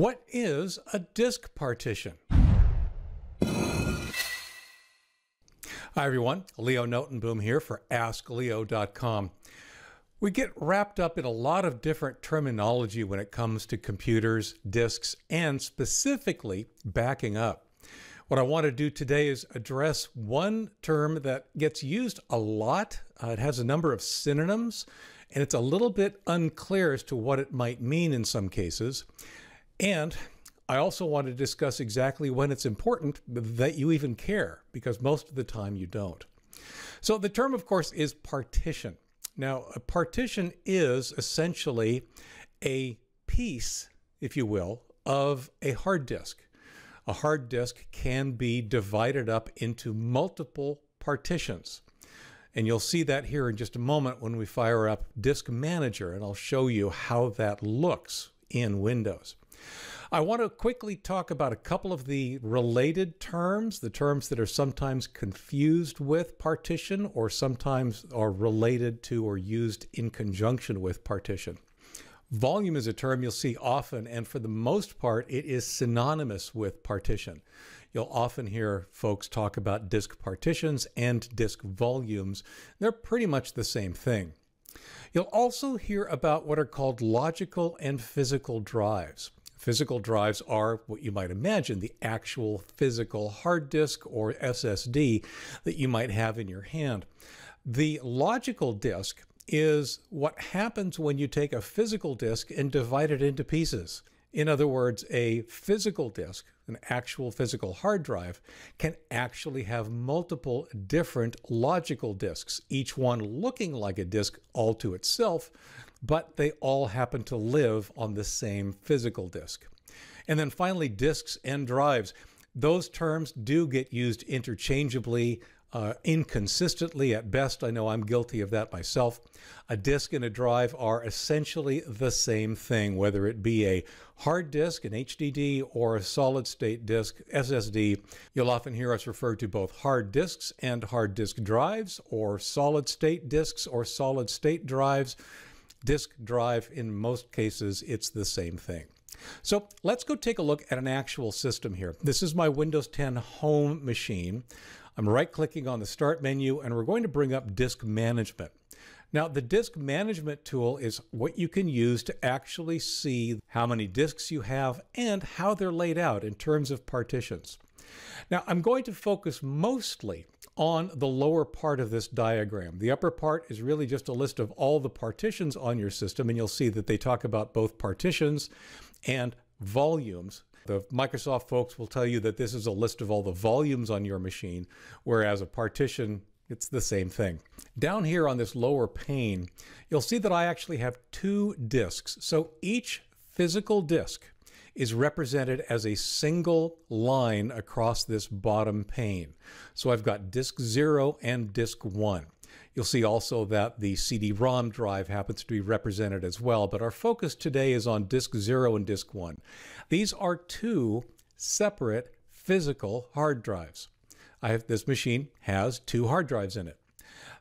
What is a disk partition? Hi everyone, Leo Notenboom here for AskLeo.com. We get wrapped up in a lot of different terminology when it comes to computers, disks, and specifically backing up. What I want to do today is address one term that gets used a lot. Uh, it has a number of synonyms, and it's a little bit unclear as to what it might mean in some cases. And I also want to discuss exactly when it's important that you even care, because most of the time you don't. So the term, of course, is partition. Now, a partition is essentially a piece, if you will, of a hard disk. A hard disk can be divided up into multiple partitions. And you'll see that here in just a moment when we fire up Disk Manager, and I'll show you how that looks in Windows. I want to quickly talk about a couple of the related terms, the terms that are sometimes confused with partition or sometimes are related to or used in conjunction with partition. Volume is a term you'll see often, and for the most part, it is synonymous with partition. You'll often hear folks talk about disk partitions and disk volumes. They're pretty much the same thing. You'll also hear about what are called logical and physical drives. Physical drives are what you might imagine the actual physical hard disk or SSD that you might have in your hand. The logical disk is what happens when you take a physical disk and divide it into pieces. In other words, a physical disk, an actual physical hard drive, can actually have multiple different logical disks, each one looking like a disk all to itself, but they all happen to live on the same physical disk. And then finally, disks and drives. Those terms do get used interchangeably, uh, inconsistently at best. I know I'm guilty of that myself. A disk and a drive are essentially the same thing, whether it be a hard disk, an HDD, or a solid state disk, SSD. You'll often hear us refer to both hard disks and hard disk drives, or solid state disks or solid state drives disk drive, in most cases, it's the same thing. So let's go take a look at an actual system here. This is my Windows 10 home machine. I'm right clicking on the start menu and we're going to bring up disk management. Now the disk management tool is what you can use to actually see how many disks you have and how they're laid out in terms of partitions. Now I'm going to focus mostly on the lower part of this diagram. The upper part is really just a list of all the partitions on your system, and you'll see that they talk about both partitions and volumes. The Microsoft folks will tell you that this is a list of all the volumes on your machine, whereas a partition, it's the same thing. Down here on this lower pane, you'll see that I actually have two disks. So each physical disk is represented as a single line across this bottom pane. So I've got disk 0 and disk 1. You'll see also that the CD-ROM drive happens to be represented as well, but our focus today is on disk 0 and disk 1. These are two separate physical hard drives. I have, this machine has two hard drives in it.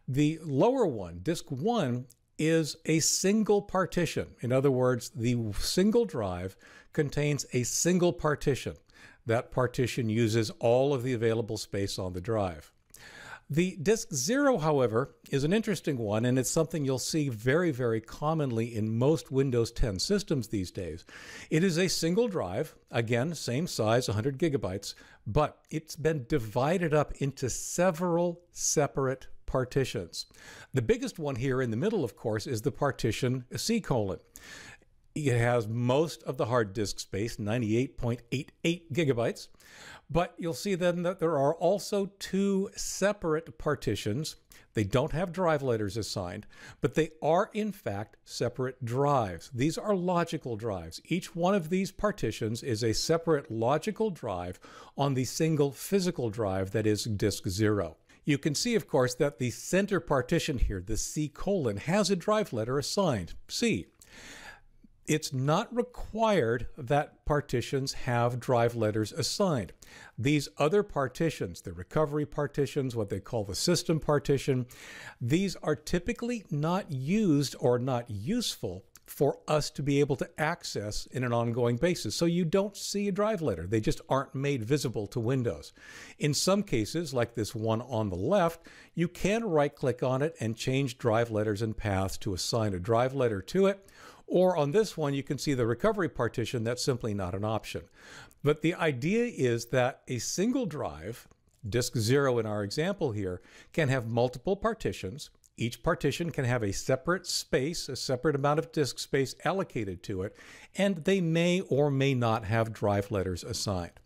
The lower one, disk 1, is a single partition. In other words, the single drive contains a single partition. That partition uses all of the available space on the drive. The disk zero, however, is an interesting one, and it's something you'll see very, very commonly in most Windows 10 systems these days. It is a single drive, again, same size, 100 gigabytes, but it's been divided up into several separate partitions. The biggest one here in the middle, of course, is the partition C colon. It has most of the hard disk space, 98.88 gigabytes. But you'll see then that there are also two separate partitions. They don't have drive letters assigned, but they are in fact separate drives. These are logical drives. Each one of these partitions is a separate logical drive on the single physical drive that is disk zero. You can see, of course, that the center partition here, the C colon, has a drive letter assigned, C it's not required that partitions have drive letters assigned. These other partitions, the recovery partitions, what they call the system partition, these are typically not used or not useful for us to be able to access in an ongoing basis. So you don't see a drive letter. They just aren't made visible to Windows. In some cases, like this one on the left, you can right click on it and change drive letters and paths to assign a drive letter to it. Or on this one, you can see the recovery partition. That's simply not an option. But the idea is that a single drive, disk zero in our example here, can have multiple partitions each partition can have a separate space, a separate amount of disk space allocated to it, and they may or may not have drive letters assigned.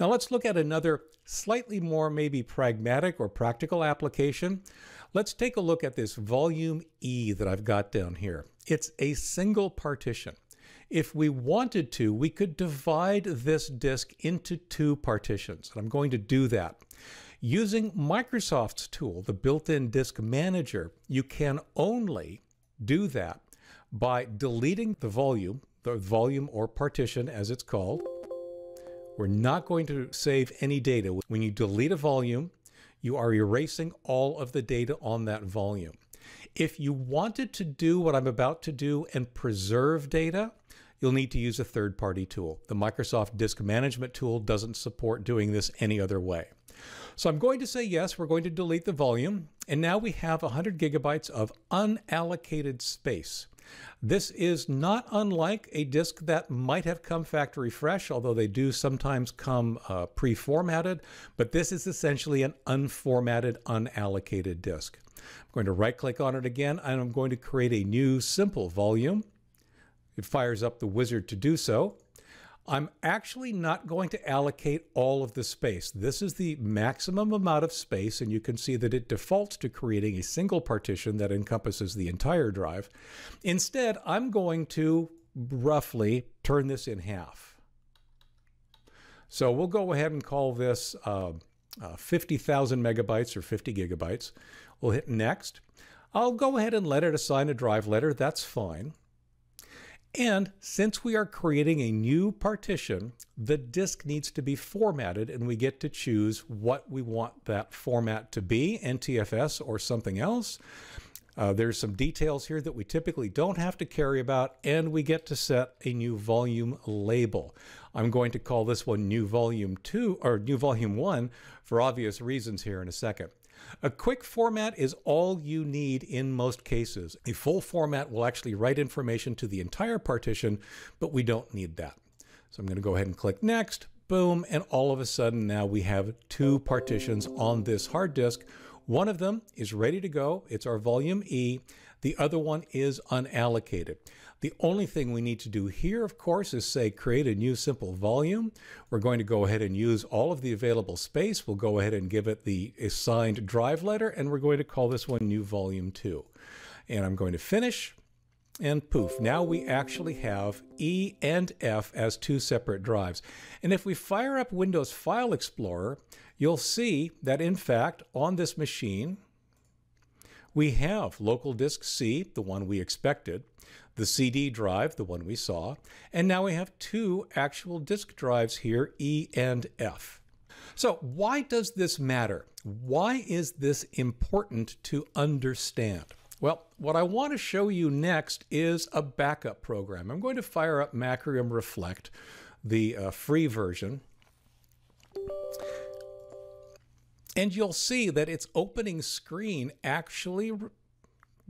Now let's look at another slightly more maybe pragmatic or practical application. Let's take a look at this volume E that I've got down here. It's a single partition. If we wanted to, we could divide this disk into two partitions, and I'm going to do that. Using Microsoft's tool, the built-in disk manager, you can only do that by deleting the volume, the volume or partition as it's called. We're not going to save any data. When you delete a volume, you are erasing all of the data on that volume. If you wanted to do what I'm about to do and preserve data, you'll need to use a third-party tool. The Microsoft Disk Management tool doesn't support doing this any other way. So I'm going to say yes, we're going to delete the volume. And now we have 100 gigabytes of unallocated space. This is not unlike a disk that might have come factory fresh, although they do sometimes come uh, pre-formatted, but this is essentially an unformatted, unallocated disk. I'm going to right click on it again, and I'm going to create a new simple volume. It fires up the wizard to do so. I'm actually not going to allocate all of the space. This is the maximum amount of space, and you can see that it defaults to creating a single partition that encompasses the entire drive. Instead, I'm going to roughly turn this in half. So we'll go ahead and call this uh, uh, 50,000 megabytes or 50 gigabytes. We'll hit next. I'll go ahead and let it assign a drive letter. That's fine. And since we are creating a new partition, the disk needs to be formatted and we get to choose what we want that format to be, NTFS or something else. Uh, there's some details here that we typically don't have to carry about, and we get to set a new volume label. I'm going to call this one new volume 2 or new volume 1 for obvious reasons here in a second. A quick format is all you need in most cases. A full format will actually write information to the entire partition, but we don't need that. So I'm going to go ahead and click next, boom, and all of a sudden now we have two partitions on this hard disk. One of them is ready to go. It's our volume E. The other one is unallocated. The only thing we need to do here, of course, is say create a new simple volume. We're going to go ahead and use all of the available space. We'll go ahead and give it the assigned drive letter, and we're going to call this one new volume 2. And I'm going to finish, and poof, now we actually have E and F as two separate drives. And if we fire up Windows File Explorer, you'll see that in fact on this machine, we have local disk C, the one we expected, the CD drive, the one we saw, and now we have two actual disk drives here, E and F. So why does this matter? Why is this important to understand? Well, what I want to show you next is a backup program. I'm going to fire up Macrium Reflect, the uh, free version. And you'll see that its opening screen actually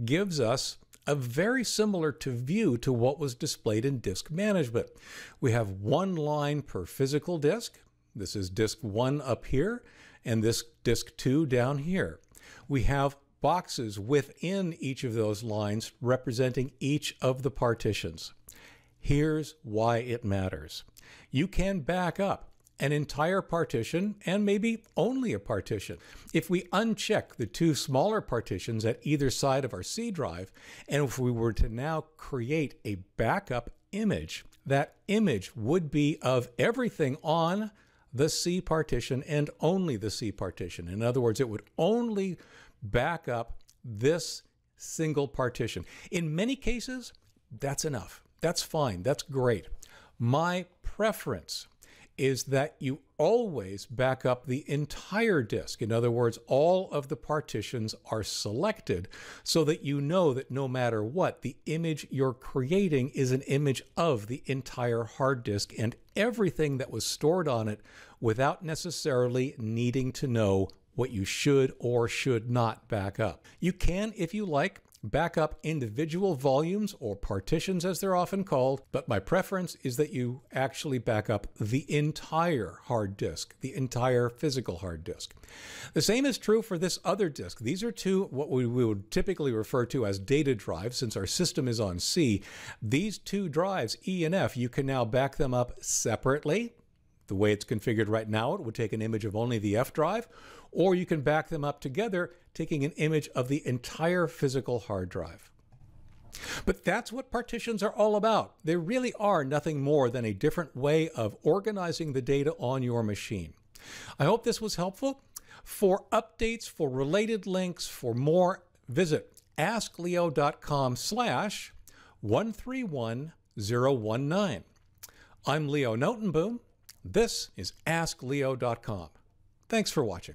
gives us a very similar to view to what was displayed in disk management. We have one line per physical disk. This is disk one up here and this disk two down here. We have boxes within each of those lines representing each of the partitions. Here's why it matters. You can back up an entire partition and maybe only a partition. If we uncheck the two smaller partitions at either side of our C drive, and if we were to now create a backup image, that image would be of everything on the C partition and only the C partition. In other words, it would only back up this single partition. In many cases, that's enough. That's fine. That's great. My preference is that you always back up the entire disk. In other words, all of the partitions are selected so that you know that no matter what, the image you're creating is an image of the entire hard disk and everything that was stored on it without necessarily needing to know what you should or should not back up. You can, if you like, back up individual volumes or partitions as they're often called, but my preference is that you actually back up the entire hard disk, the entire physical hard disk. The same is true for this other disk. These are two what we would typically refer to as data drives since our system is on C. These two drives, E and F, you can now back them up separately. The way it's configured right now, it would take an image of only the F drive, or you can back them up together, taking an image of the entire physical hard drive. But that's what partitions are all about. They really are nothing more than a different way of organizing the data on your machine. I hope this was helpful. For updates, for related links, for more, visit askleo.com slash 131019. I'm Leo Notenboom. This is AskLeo.com. Thanks for watching.